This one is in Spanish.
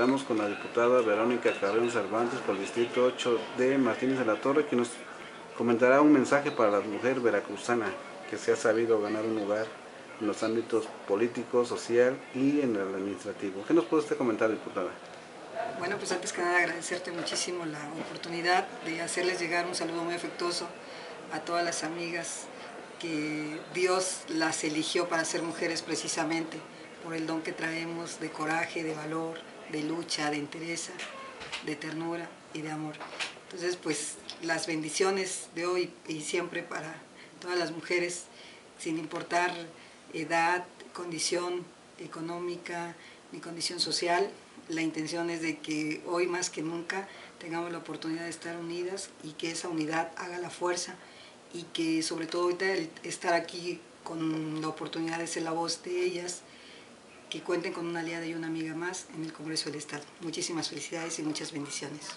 Estamos con la diputada Verónica Carreón Cervantes por el Distrito 8 de Martínez de la Torre, que nos comentará un mensaje para la mujer veracruzana que se ha sabido ganar un lugar en los ámbitos político, social y en el administrativo. ¿Qué nos puede usted comentar, diputada? Bueno, pues antes que nada agradecerte muchísimo la oportunidad de hacerles llegar un saludo muy afectuoso a todas las amigas que Dios las eligió para ser mujeres precisamente por el don que traemos de coraje, de valor, de lucha, de entereza, de ternura y de amor. Entonces, pues las bendiciones de hoy y siempre para todas las mujeres, sin importar edad, condición económica ni condición social, la intención es de que hoy más que nunca tengamos la oportunidad de estar unidas y que esa unidad haga la fuerza y que sobre todo ahorita estar aquí con la oportunidad de ser la voz de ellas, que cuenten con una aliada y una amiga más en el Congreso del Estado. Muchísimas felicidades y muchas bendiciones.